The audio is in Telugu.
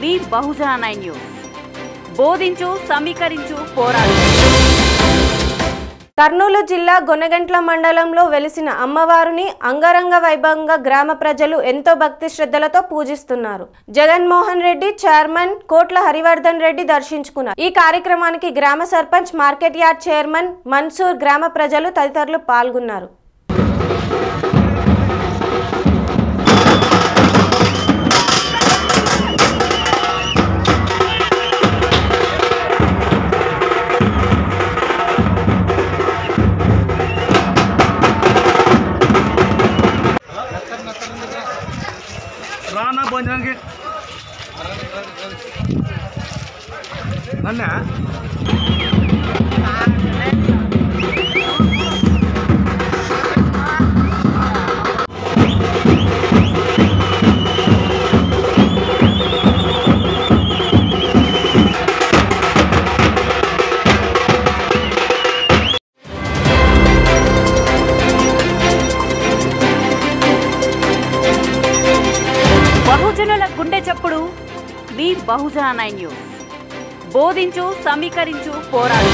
మీ బహుజన నైన్ న్యూస్. బోధించు సమీకరించు పోరాడు. కర్నూలు జిల్లా గొనగంట్ల మండలంలో వెలిసిన అమ్మవారిని అంగరంగ వైభవంగా గ్రామ ప్రజలు ఎంతో భక్తి శ్రద్ధలతో పూజిస్తున్నారు. జగన్మోహన్ రెడ్డి చైర్మన్ కోట్ల హరివర్ధన్ రెడ్డి దర్శించుకున్నారు. ఈ కార్యక్రమానికి గ్రామ sarpanch market yard chairman Mansoor గ్రామ ప్రజలు తదితరులు పాల్గొన్నారు. राना बजरंगी धन्य బహుజనుల గుండె చప్పుడు. మీ బహుజన నైన్ న్యూస్. బోధించు సమీకరించు పోరాడు.